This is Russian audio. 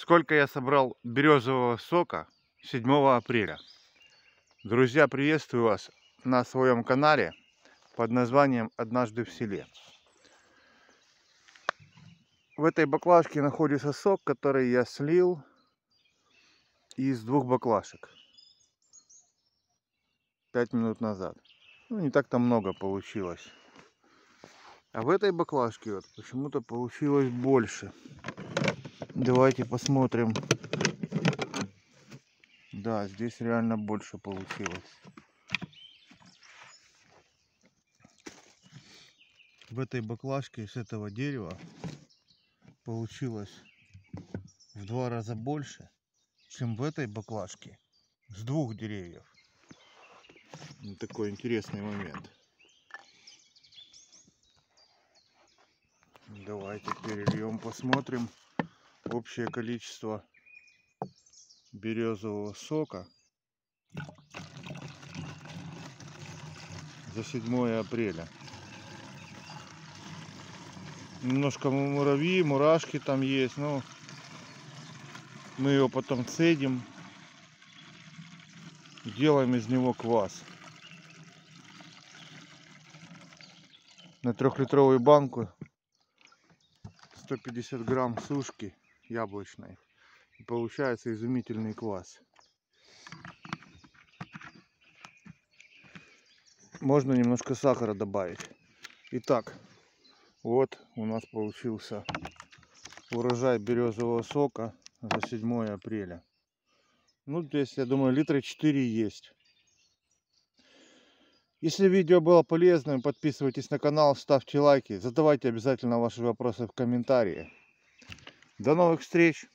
Сколько я собрал березового сока 7 апреля. Друзья, приветствую вас на своем канале под названием «Однажды в селе». В этой баклажке находится сок, который я слил из двух баклашек 5 минут назад. Ну, не так-то много получилось. А в этой баклажке вот почему-то получилось больше. Давайте посмотрим. Да, здесь реально больше получилось. В этой баклажке с этого дерева получилось в два раза больше, чем в этой баклажке с двух деревьев. Такой интересный момент. Давайте перельем, посмотрим общее количество березового сока за 7 апреля. Немножко муравьи, мурашки там есть, но мы его потом цедим, делаем из него квас. На трехлитровую банку 150 грамм сушки яблочной. И получается изумительный квас. Можно немножко сахара добавить. Итак, вот у нас получился урожай березового сока за 7 апреля. Ну, здесь, я думаю, литра 4 есть. Если видео было полезным, подписывайтесь на канал, ставьте лайки, задавайте обязательно ваши вопросы в комментарии. До новых встреч!